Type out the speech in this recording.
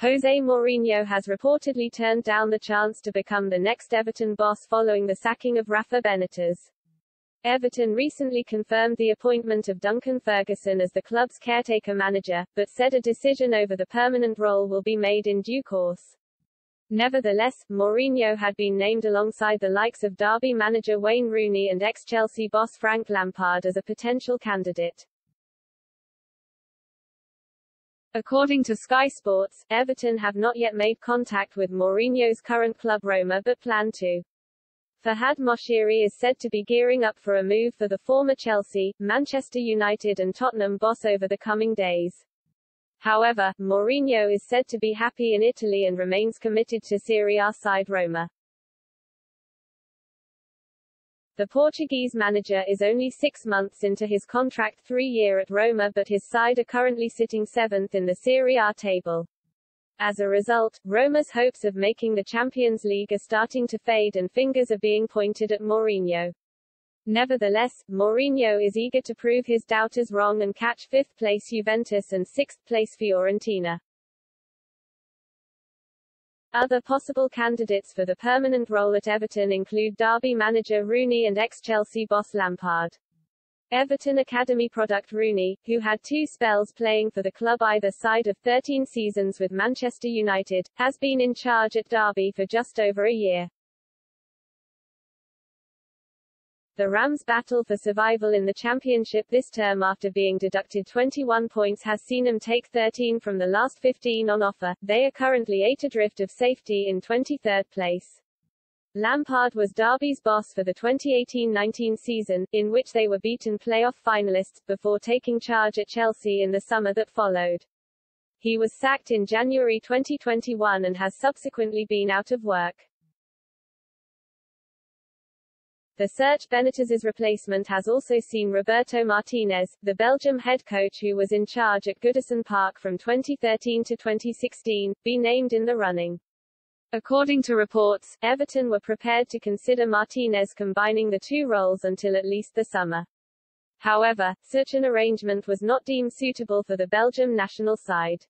Jose Mourinho has reportedly turned down the chance to become the next Everton boss following the sacking of Rafa Benitez. Everton recently confirmed the appointment of Duncan Ferguson as the club's caretaker manager, but said a decision over the permanent role will be made in due course. Nevertheless, Mourinho had been named alongside the likes of Derby manager Wayne Rooney and ex-Chelsea boss Frank Lampard as a potential candidate. According to Sky Sports, Everton have not yet made contact with Mourinho's current club Roma but plan to. Farhad Moshiri is said to be gearing up for a move for the former Chelsea, Manchester United and Tottenham boss over the coming days. However, Mourinho is said to be happy in Italy and remains committed to Serie A side Roma. The Portuguese manager is only six months into his contract three-year at Roma but his side are currently sitting seventh in the Serie A table. As a result, Roma's hopes of making the Champions League are starting to fade and fingers are being pointed at Mourinho. Nevertheless, Mourinho is eager to prove his doubters wrong and catch fifth-place Juventus and sixth-place Fiorentina. Other possible candidates for the permanent role at Everton include Derby manager Rooney and ex-Chelsea boss Lampard. Everton Academy product Rooney, who had two spells playing for the club either side of 13 seasons with Manchester United, has been in charge at Derby for just over a year. The Rams' battle for survival in the championship this term after being deducted 21 points has seen them take 13 from the last 15 on offer. They are currently 8 adrift of safety in 23rd place. Lampard was Derby's boss for the 2018-19 season, in which they were beaten playoff finalists, before taking charge at Chelsea in the summer that followed. He was sacked in January 2021 and has subsequently been out of work. The search Benitez's replacement has also seen Roberto Martinez, the Belgium head coach who was in charge at Goodison Park from 2013 to 2016, be named in the running. According to reports, Everton were prepared to consider Martinez combining the two roles until at least the summer. However, such an arrangement was not deemed suitable for the Belgium national side.